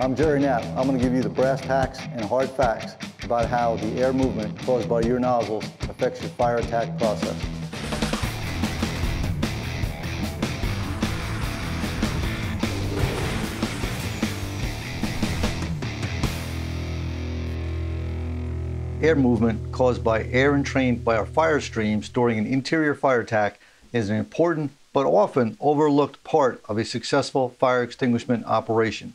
I'm Jerry Knapp. I'm going to give you the brass tacks and hard facts about how the air movement caused by your nozzles affects your fire attack process. Air movement caused by air entrained by our fire streams during an interior fire attack is an important but often overlooked part of a successful fire extinguishment operation.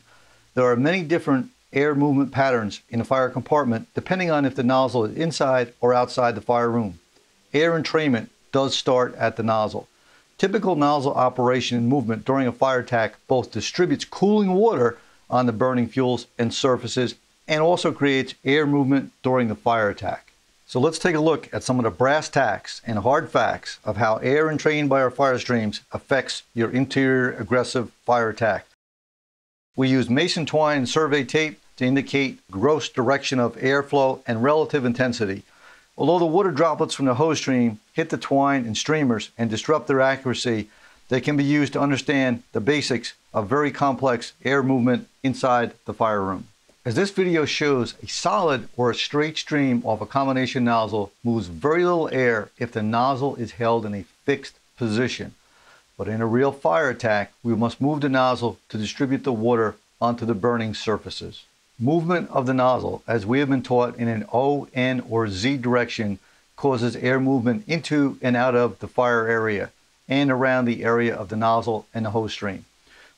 There are many different air movement patterns in a fire compartment depending on if the nozzle is inside or outside the fire room. Air entrainment does start at the nozzle. Typical nozzle operation and movement during a fire attack both distributes cooling water on the burning fuels and surfaces and also creates air movement during the fire attack. So let's take a look at some of the brass tacks and hard facts of how air entrained by our fire streams affects your interior aggressive fire attack. We use mason twine and survey tape to indicate gross direction of airflow and relative intensity. Although the water droplets from the hose stream hit the twine and streamers and disrupt their accuracy, they can be used to understand the basics of very complex air movement inside the fire room. As this video shows, a solid or a straight stream off a combination nozzle moves very little air if the nozzle is held in a fixed position. But in a real fire attack, we must move the nozzle to distribute the water onto the burning surfaces. Movement of the nozzle, as we have been taught in an O, N, or Z direction, causes air movement into and out of the fire area and around the area of the nozzle and the hose stream.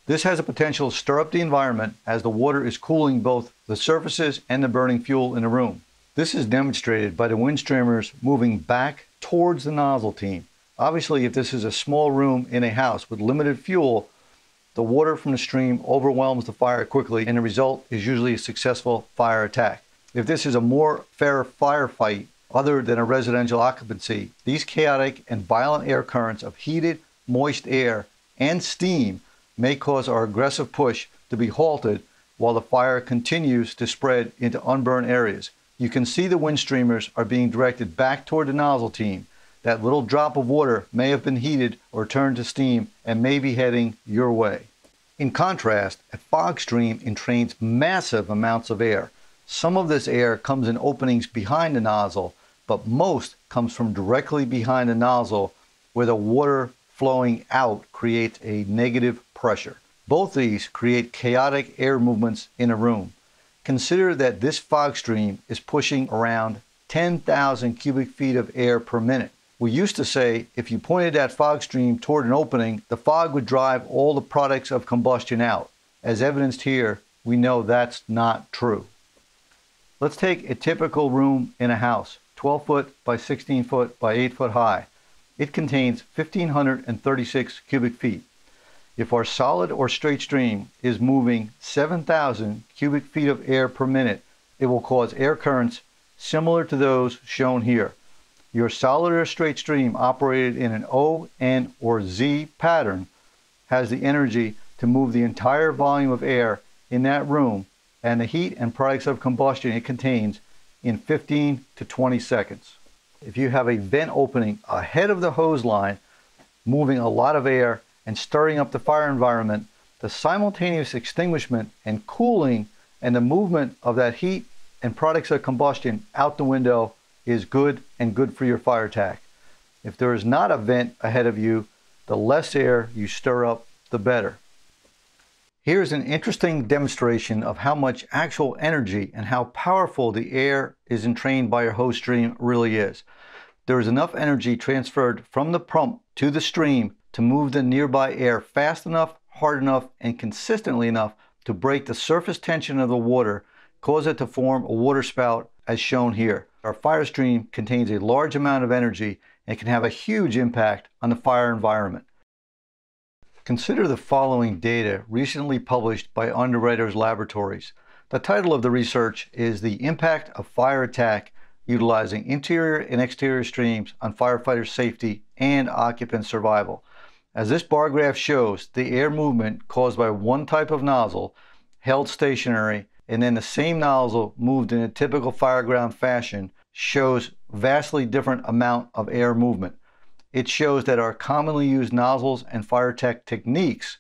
This has a potential to stir up the environment as the water is cooling both the surfaces and the burning fuel in the room. This is demonstrated by the wind streamers moving back towards the nozzle team. Obviously, if this is a small room in a house with limited fuel, the water from the stream overwhelms the fire quickly and the result is usually a successful fire attack. If this is a more fair firefight other than a residential occupancy, these chaotic and violent air currents of heated, moist air and steam may cause our aggressive push to be halted while the fire continues to spread into unburned areas. You can see the wind streamers are being directed back toward the nozzle team. That little drop of water may have been heated or turned to steam and may be heading your way. In contrast, a fog stream entrains massive amounts of air. Some of this air comes in openings behind the nozzle, but most comes from directly behind the nozzle where the water flowing out creates a negative pressure. Both these create chaotic air movements in a room. Consider that this fog stream is pushing around 10,000 cubic feet of air per minute. We used to say if you pointed that fog stream toward an opening, the fog would drive all the products of combustion out. As evidenced here, we know that's not true. Let's take a typical room in a house, 12 foot by 16 foot by 8 foot high. It contains 1,536 cubic feet. If our solid or straight stream is moving 7,000 cubic feet of air per minute, it will cause air currents similar to those shown here. Your solid or straight stream operated in an O, N, or Z pattern has the energy to move the entire volume of air in that room and the heat and products of combustion it contains in 15 to 20 seconds. If you have a vent opening ahead of the hose line, moving a lot of air and stirring up the fire environment, the simultaneous extinguishment and cooling and the movement of that heat and products of combustion out the window is good and good for your fire attack. If there is not a vent ahead of you, the less air you stir up, the better. Here's an interesting demonstration of how much actual energy and how powerful the air is entrained by your hose stream really is. There is enough energy transferred from the pump to the stream to move the nearby air fast enough, hard enough, and consistently enough to break the surface tension of the water, cause it to form a water spout as shown here. Our fire stream contains a large amount of energy and can have a huge impact on the fire environment. Consider the following data recently published by Underwriters Laboratories. The title of the research is The Impact of Fire Attack Utilizing Interior and Exterior Streams on Firefighter Safety and Occupant Survival. As this bar graph shows, the air movement caused by one type of nozzle held stationary and then the same nozzle moved in a typical fireground fashion shows vastly different amount of air movement it shows that our commonly used nozzles and fire tech techniques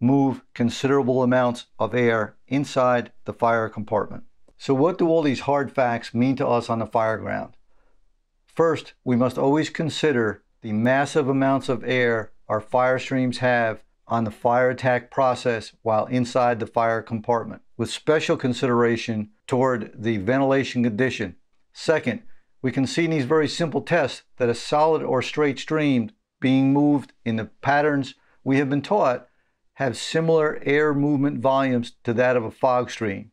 move considerable amounts of air inside the fire compartment. So, what do all these hard facts mean to us on the fire ground? First, we must always consider the massive amounts of air our fire streams have on the fire attack process while inside the fire compartment, with special consideration toward the ventilation condition. Second, we can see in these very simple tests that a solid or straight stream being moved in the patterns we have been taught have similar air movement volumes to that of a fog stream.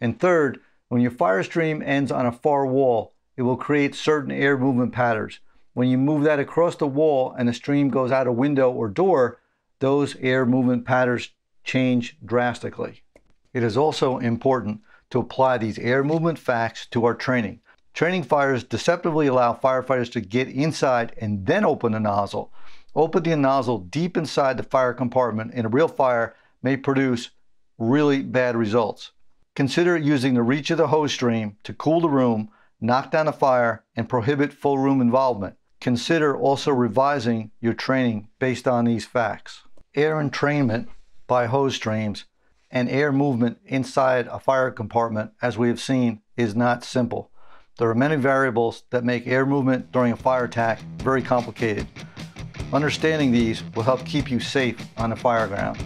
And third, when your fire stream ends on a far wall, it will create certain air movement patterns. When you move that across the wall and the stream goes out a window or door, those air movement patterns change drastically. It is also important to apply these air movement facts to our training. Training fires deceptively allow firefighters to get inside and then open the nozzle. Opening the nozzle deep inside the fire compartment in a real fire may produce really bad results. Consider using the reach of the hose stream to cool the room, knock down the fire, and prohibit full room involvement. Consider also revising your training based on these facts. Air entrainment by hose streams and air movement inside a fire compartment, as we have seen, is not simple. There are many variables that make air movement during a fire attack very complicated. Understanding these will help keep you safe on the fire ground.